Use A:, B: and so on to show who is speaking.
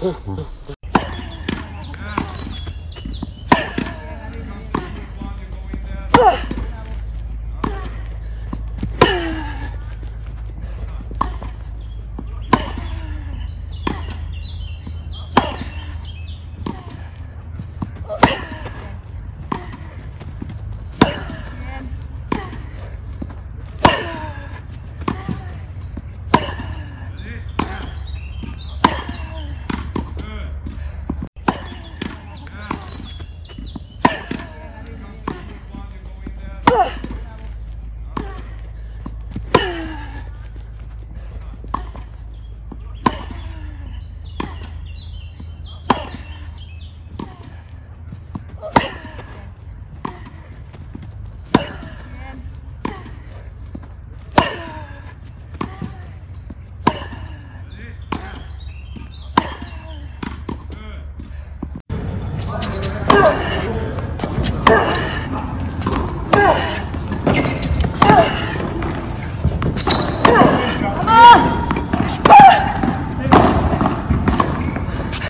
A: ¡Uf, uf,
B: Yeah. 大丈夫